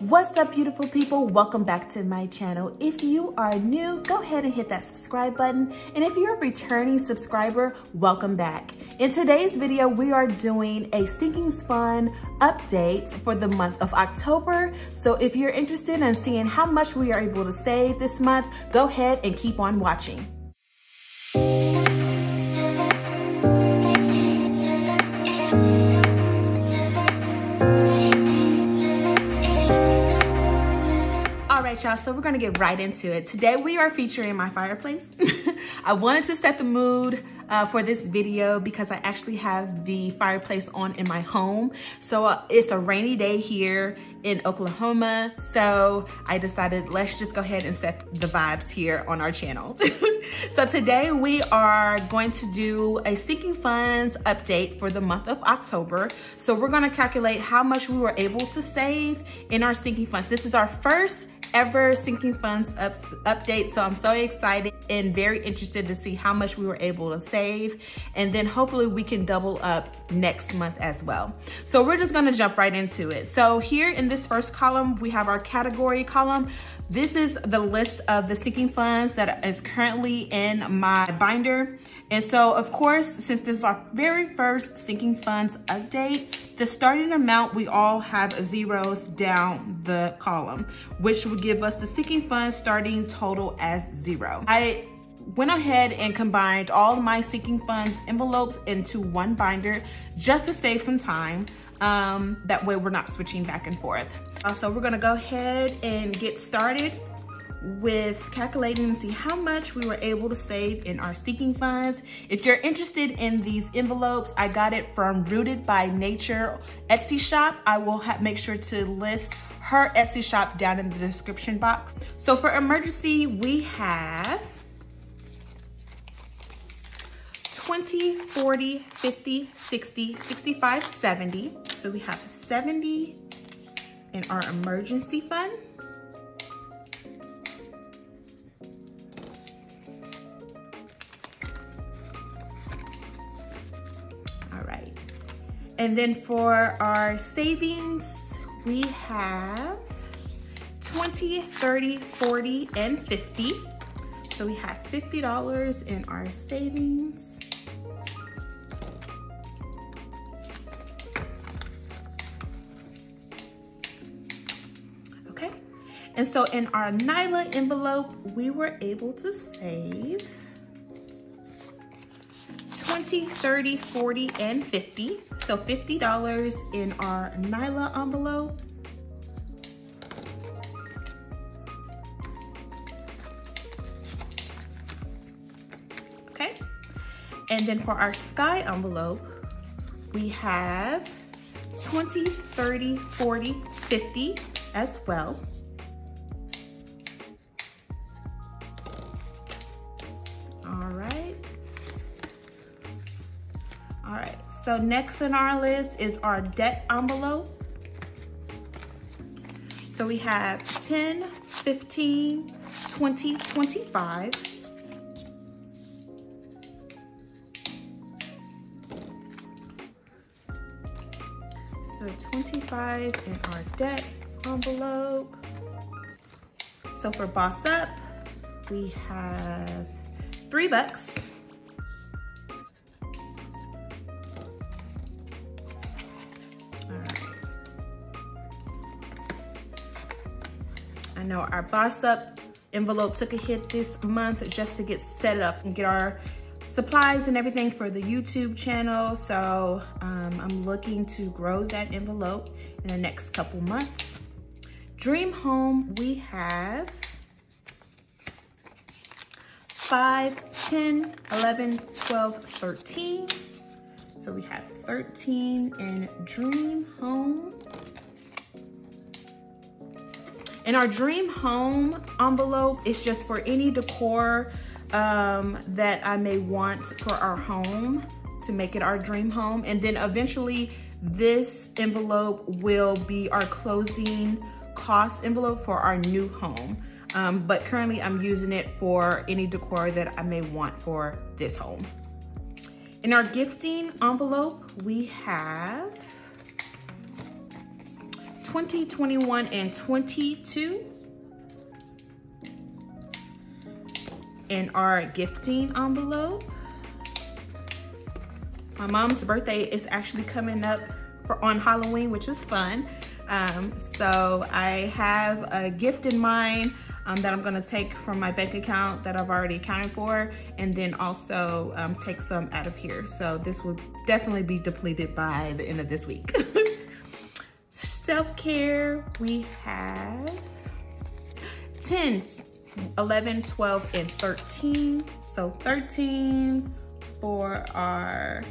What's up, beautiful people? Welcome back to my channel. If you are new, go ahead and hit that subscribe button. And if you're a returning subscriber, welcome back. In today's video, we are doing a Sinking Fun update for the month of October. So if you're interested in seeing how much we are able to save this month, go ahead and keep on watching. Y'all, so we're gonna get right into it. Today we are featuring my fireplace. I wanted to set the mood uh, for this video because I actually have the fireplace on in my home. So uh, it's a rainy day here in Oklahoma. So I decided let's just go ahead and set the vibes here on our channel. so today we are going to do a Sinking Funds update for the month of October. So we're gonna calculate how much we were able to save in our Sinking Funds. This is our first ever Sinking Funds up, update. So I'm so excited and very interested to see how much we were able to save. And then hopefully we can double up next month as well. So we're just gonna jump right into it. So here in this first column, we have our category column. This is the list of the Sinking Funds that is currently in my binder. And so, of course, since this is our very first Sinking Funds update, the starting amount, we all have zeros down the column, which would give us the sinking Funds starting total as zero. I went ahead and combined all my sinking Funds envelopes into one binder just to save some time. Um, that way we're not switching back and forth. Uh, so we're gonna go ahead and get started with calculating and see how much we were able to save in our Sinking Funds. If you're interested in these envelopes, I got it from Rooted by Nature Etsy shop. I will make sure to list her Etsy shop down in the description box. So for emergency, we have 20, 40, 50, 60, 65, 70. So we have 70 in our emergency fund. And then for our savings, we have 20, 30, 40, and 50. So we have $50 in our savings. Okay. And so in our Nyla envelope, we were able to save 20, 30, 40, and 50. So $50 in our Nyla envelope. Okay. And then for our sky envelope, we have 20, 30, 40, 50 as well. So next on our list is our debt envelope. So we have 10, 15, 20, 25. So 25 in our debt envelope. So for Boss Up, we have three bucks. I know our Boss Up envelope took a hit this month just to get set up and get our supplies and everything for the YouTube channel. So um, I'm looking to grow that envelope in the next couple months. Dream Home, we have 5, 10, 11, 12, 13. So we have 13 in Dream Home. And our dream home envelope is just for any decor um, that I may want for our home to make it our dream home. And then eventually this envelope will be our closing cost envelope for our new home. Um, but currently I'm using it for any decor that I may want for this home. In our gifting envelope, we have 20, 21, and 22. In our gifting envelope. My mom's birthday is actually coming up for on Halloween, which is fun. Um, so I have a gift in mind um, that I'm gonna take from my bank account that I've already accounted for, and then also um, take some out of here. So this will definitely be depleted by the end of this week. Self-care, we have 10, 11, 12, and 13. So 13 for our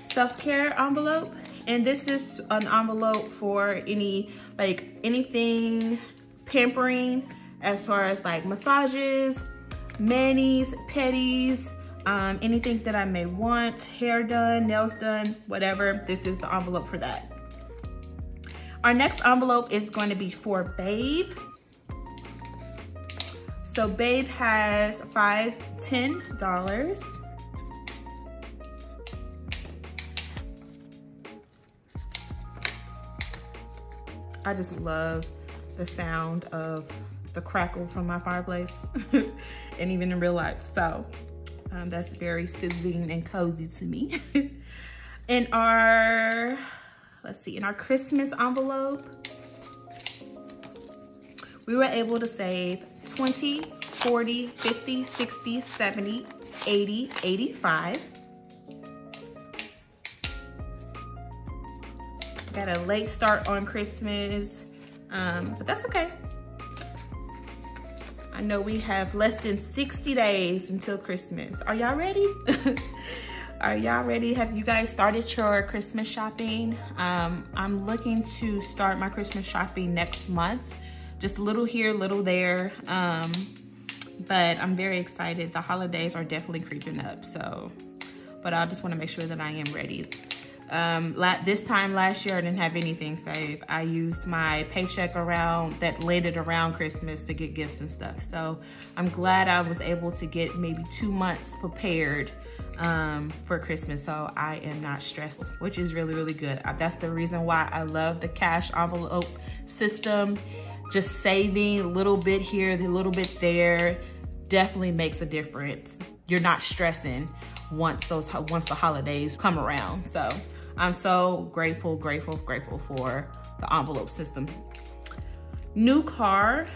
self-care envelope and this is an envelope for any like anything pampering as far as like massages manis petties um, anything that i may want hair done nails done whatever this is the envelope for that. Our next envelope is going to be for babe. So babe has five ten dollars. I just love the sound of the crackle from my fireplace and even in real life. So um, that's very soothing and cozy to me. in our, let's see, in our Christmas envelope, we were able to save 20, 40, 50, 60, 70, 80, 85. Got a late start on Christmas, um, but that's okay. I know we have less than 60 days until Christmas. Are y'all ready? Are y'all ready? Have you guys started your Christmas shopping? Um, I'm looking to start my Christmas shopping next month. Just little here, little there. Um, but I'm very excited. The holidays are definitely creeping up. So, but I just want to make sure that I am ready. Um, this time last year, I didn't have anything saved. I used my paycheck around that landed around Christmas to get gifts and stuff. So I'm glad I was able to get maybe two months prepared um, for Christmas. So I am not stressed, which is really, really good. That's the reason why I love the cash envelope system. Just saving a little bit here, a little bit there definitely makes a difference. You're not stressing once those once the holidays come around. So I'm so grateful, grateful, grateful for the envelope system. New car,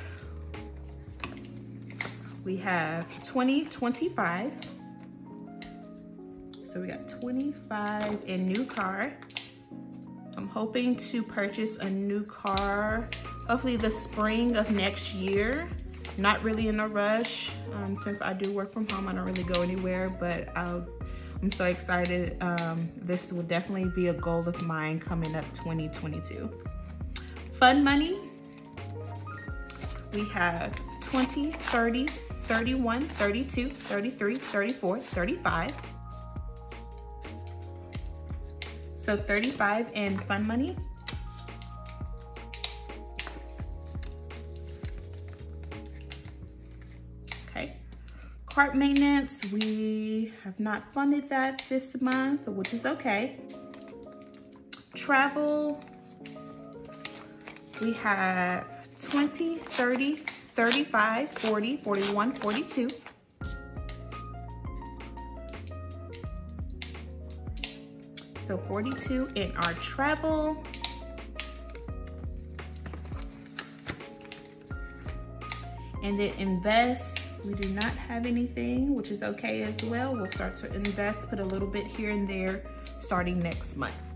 we have 2025. So we got 25 in new car. I'm hoping to purchase a new car, hopefully the spring of next year. Not really in a rush. Um, since I do work from home, I don't really go anywhere, but I'll I'm so excited. Um, this will definitely be a goal of mine coming up 2022. Fun money, we have 20, 30, 31, 32, 33, 34, 35. So 35 in fun money. Cart maintenance, we have not funded that this month, which is okay. Travel, we have 20, 30, 35, 40, 41, 42. So 42 in our travel. And then invest we do not have anything, which is okay as well. We'll start to invest, put a little bit here and there starting next month.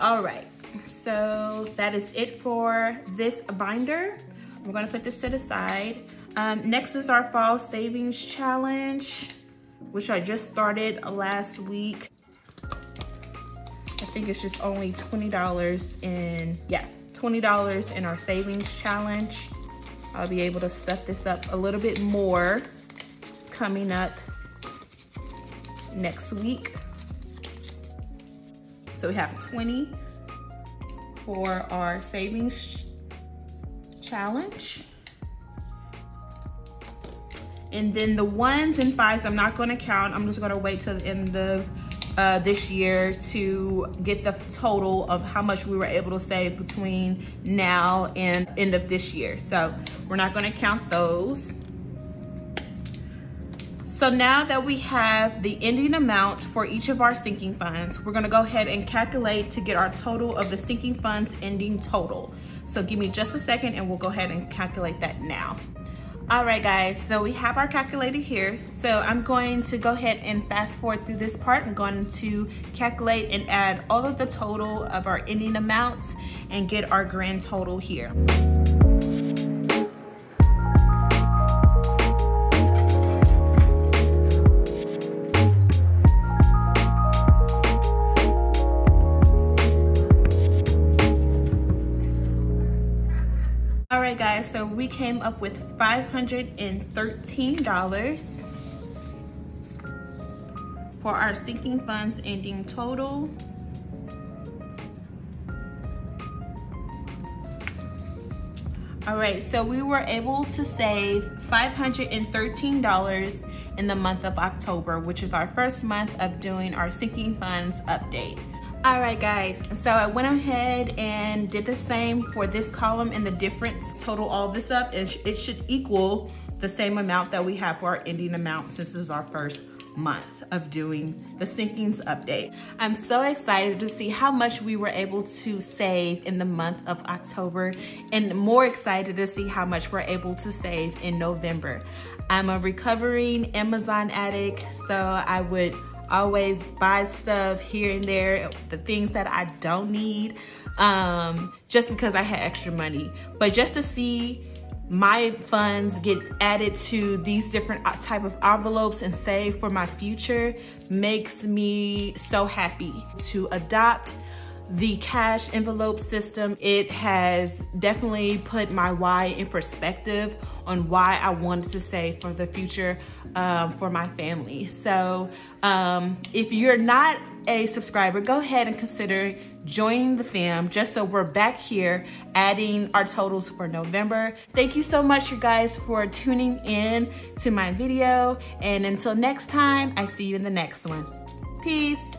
All right, so that is it for this binder. We're gonna put this to the side. Um, next is our fall savings challenge, which I just started last week. I think it's just only $20 in, yeah, $20 in our savings challenge. I'll be able to stuff this up a little bit more coming up next week. So we have 20 for our savings challenge. And then the ones and fives, I'm not gonna count. I'm just gonna wait till the end of uh, this year to get the total of how much we were able to save between now and end of this year. So we're not gonna count those. So now that we have the ending amount for each of our sinking funds, we're gonna go ahead and calculate to get our total of the sinking funds ending total. So give me just a second and we'll go ahead and calculate that now. All right guys, so we have our calculator here. So I'm going to go ahead and fast forward through this part. I'm going to calculate and add all of the total of our ending amounts and get our grand total here. Guys, so we came up with $513 for our sinking funds ending total. All right, so we were able to save $513 in the month of October, which is our first month of doing our sinking funds update. All right, guys, so I went ahead and did the same for this column and the difference, total all this up, and it should equal the same amount that we have for our ending amount since this is our first month of doing the sinkings update. I'm so excited to see how much we were able to save in the month of October and more excited to see how much we're able to save in November. I'm a recovering Amazon addict, so I would always buy stuff here and there, the things that I don't need, um, just because I had extra money. But just to see my funds get added to these different type of envelopes and save for my future makes me so happy to adopt the cash envelope system. It has definitely put my why in perspective on why I wanted to save for the future um, for my family. So um, if you're not a subscriber, go ahead and consider joining the fam just so we're back here adding our totals for November. Thank you so much, you guys, for tuning in to my video. And until next time, I see you in the next one. Peace.